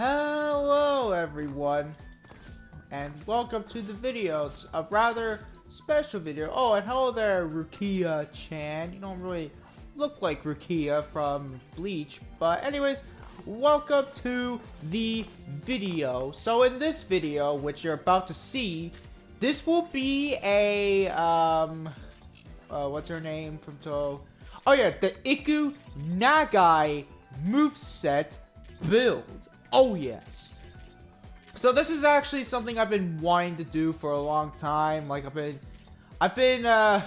Hello everyone and welcome to the video. It's a rather special video. Oh and hello there Rukia Chan. You don't really look like Rukia from Bleach but anyways welcome to the video. So in this video which you're about to see this will be a um uh, what's her name from Touhou? Oh yeah, the Iku Nagae moveset build. Oh yes. So this is actually something I've been wanting to do for a long time. Like I've been, I've been uh,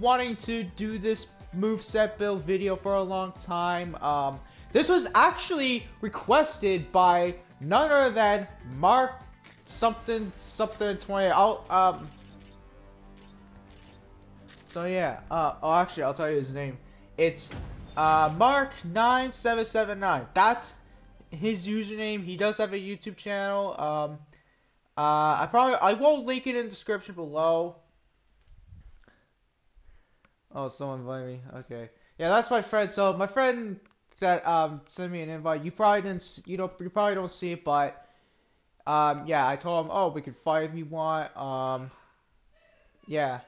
wanting to do this move set build video for a long time. Um, this was actually requested by none other than Mark something something 20. I'll um. So yeah. Uh. Oh, actually, I'll tell you his name. It's uh Mark nine seven seven nine. That's his username. He does have a YouTube channel. Um, uh, I probably I won't link it in the description below. Oh, someone invited me. Okay, yeah, that's my friend. So my friend that um sent me an invite. You probably didn't. You don't. You probably don't see it, but um yeah, I told him. Oh, we can fight if you want. Um, yeah.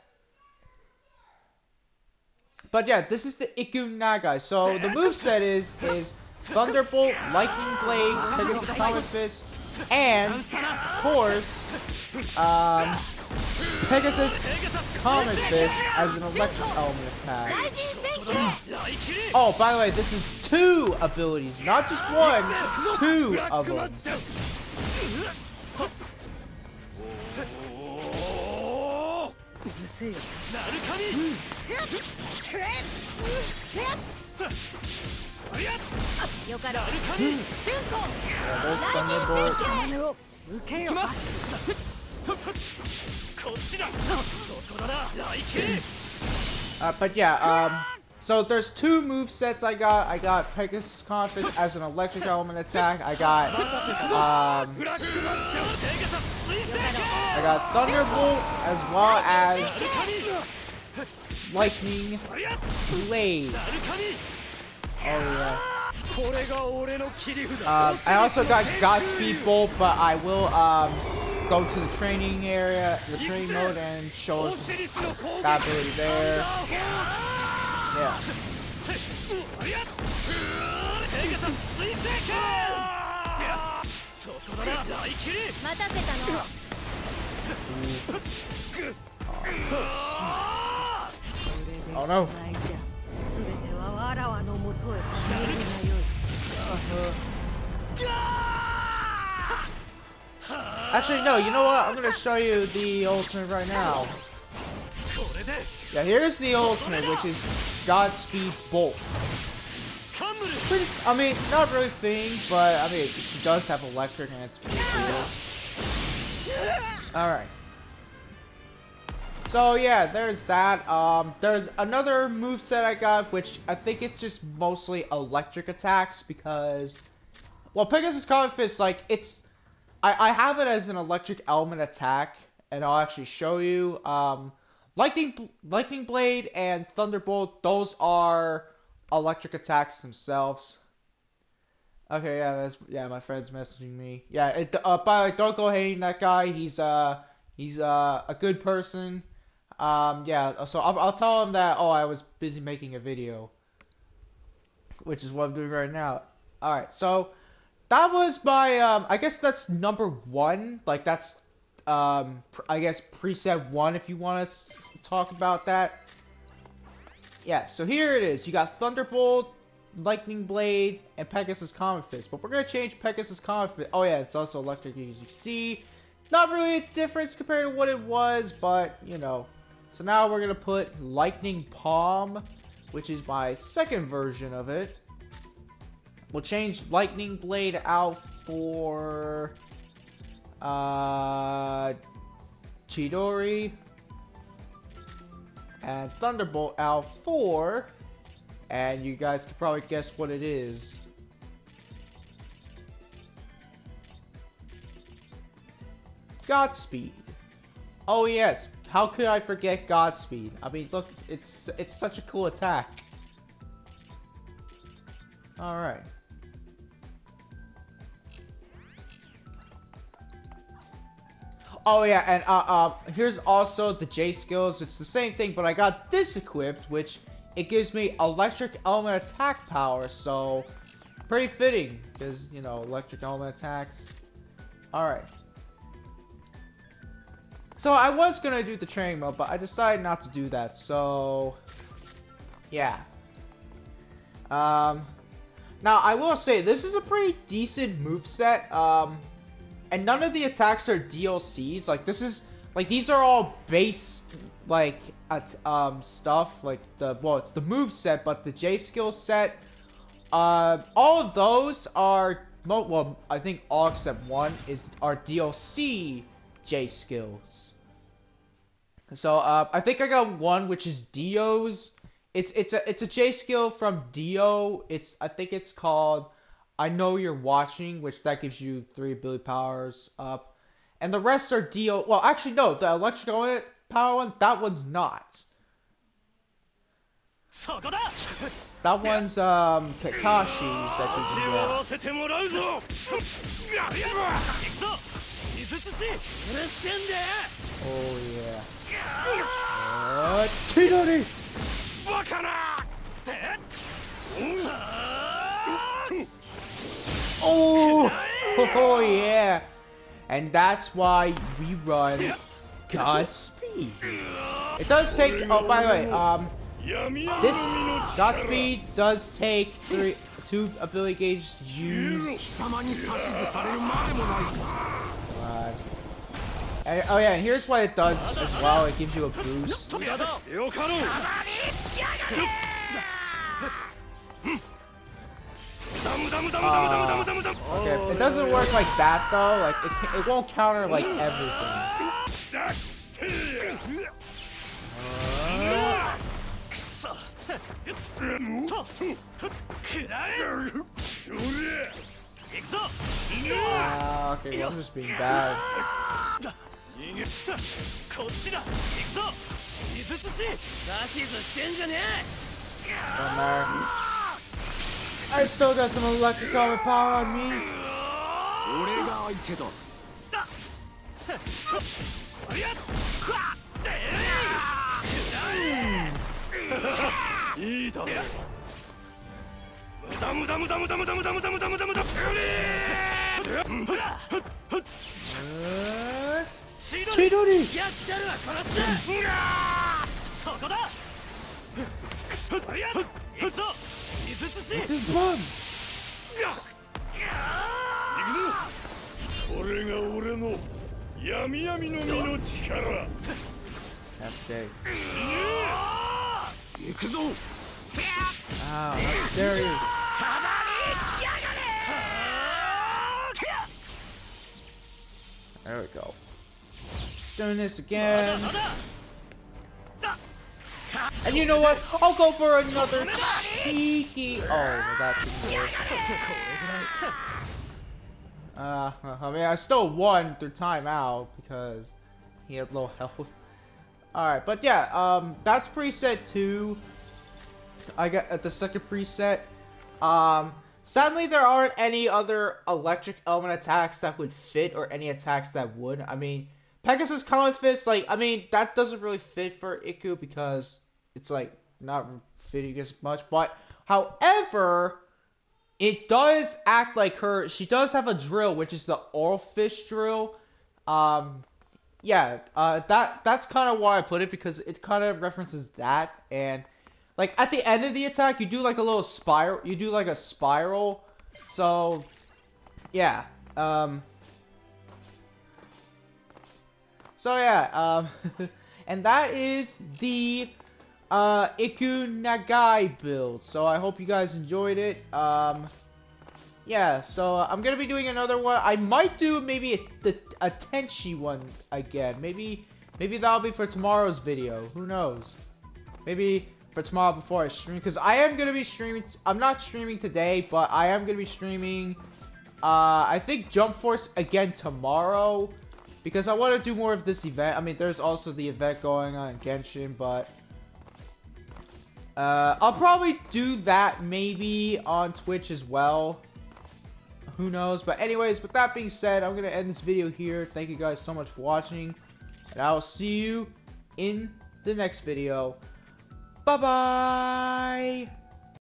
But yeah, this is the Iku Nagae. So the move set is is Thunderbolt, Lightning Blade, Pegasus Comet Fist, and, of course, um, Pegasus Comet Fist as an electric element attack. oh, by the way, this is two abilities, not just one, two of them. Yeah. Uh, but yeah, um, so there's two move sets I got. I got Pegasus Comet Fist as an electric element attack. I got, um, I got Thunderbolt as well as Lightning Blade. Oh yeah. Um, I also got Godspeed Bolt, but I will um, go to the training area, the training mode, and show that ability there. Yeah. Oh no. Actually, no, you know what? I'm gonna show you the ultimate right now. Yeah, here's the ultimate, which is Godspeed Bolt. Pretty, I mean, not really thing, but I mean, she does have electric and it's. Alright. So yeah, there's that. Um, there's another move set I got, which I think it's just mostly electric attacks because, well, Pegasus Comet Fist, like it's, I I have it as an electric element attack, and I'll actually show you. Um, Lightning Lightning Blade and Thunderbolt, those are electric attacks themselves. Okay, yeah, that's yeah. My friend's messaging me. Yeah, it, uh, by the way, don't go hating that guy. He's uh he's uh a good person. Um, yeah, so I'll, I'll tell him that, oh, I was busy making a video. Which is what I'm doing right now. Alright, so, that was my, um, I guess that's number one. Like, that's, um, I guess preset one if you want to talk about that. Yeah, so here it is. You got Thunderbolt, Lightning Blade, and Pegasus Comet Fist. But we're going to change Pegasus Comet Fist. Oh yeah, it's also electric as you can see. Not really a difference compared to what it was, but, you know, so now we're going to put Lightning Palm, which is my second version of it. We'll change Lightning Blade out for uh, Chidori. And Thunderbolt out for, and you guys could probably guess what it is. Godspeed. Oh yes, how could I forget Godspeed? I mean, look, it's it's such a cool attack. All right. Oh yeah, and uh, uh, here's also the J skills. It's the same thing, but I got this equipped, which it gives me electric element attack power. So pretty fitting, because you know electric element attacks. All right. So I was gonna do the training mode, but I decided not to do that. So yeah. Um. Now I will say this is a pretty decent move set. Um and none of the attacks are DLCs. Like this is like these are all base like at um stuff like the well it's the move set, but the J skill set. Uh, all of those are well I think all except one is our DLC J skills. So uh, I think I got one which is Dio's. It's it's a it's a J skill from Dio. It's I think it's called I know you're watching, which that gives you three ability powers up. And the rest are Dio. Well, actually, no. The electrical power one, that one's not. That one's um Kakashi's that you can Oh yeah. Uh, Chidori! Oh, oh yeah. And that's why we run It does take, oh by the way, um, this Godspeed does take three, two ability gauges to use. Uh, and, oh yeah, and here's what it does as well, it gives you a boost. Uh, okay, it doesn't work like that though. Like it, it won't counter like everything. Okay, well, I'm just being bad. I still got some electric power on me. ダムダムダムダムダムダムダムダムダムダムグリーン千鳥やったるわ殺すなそこだくそや行くぞ水つし行くぞこれが俺の闇闇の身の力だって行くぞ。Ow, how dare you! There we go. Doing this again. And you know what? I'll go for another cheeky. Oh, that didn't work. Uh, I mean, I still won through timeout because he had low health. Alright, but yeah, um, that's preset 2. I got at the second preset. Um, sadly, there aren't any other electric element attacks that would fit or any attacks that would. I mean, Pegasus Comet Fist, like, I mean, that doesn't really fit for Iku because it's, like, not fitting as much. But, however, it does act like her. She does have a drill, which is the oral fish drill. Um, yeah, uh, that that's kind of why I put it because it kind of references that and like at the end of the attack you do like a little spiral you do like a spiral so yeah um So yeah, um, and that is the uh, Iku Nagae build. So I hope you guys enjoyed it. Um, yeah, so I'm gonna be doing another one. I might do maybe a, the, a one again. Maybe maybe that'll be for tomorrow's video. Who knows? Maybe for tomorrow before I stream. Because I am gonna be streaming. I'm not streaming today, but I am gonna be streaming. Uh, I think Jump Force again tomorrow. Because I want to do more of this event. I mean, there's also the event going on in Genshin, but... Uh, I'll probably do that maybe on Twitch as well. who knows? But anyways, with that being said, I'm gonna end this video here. Thank you guys so much for watching, and I will see you in the next video. Bye bye.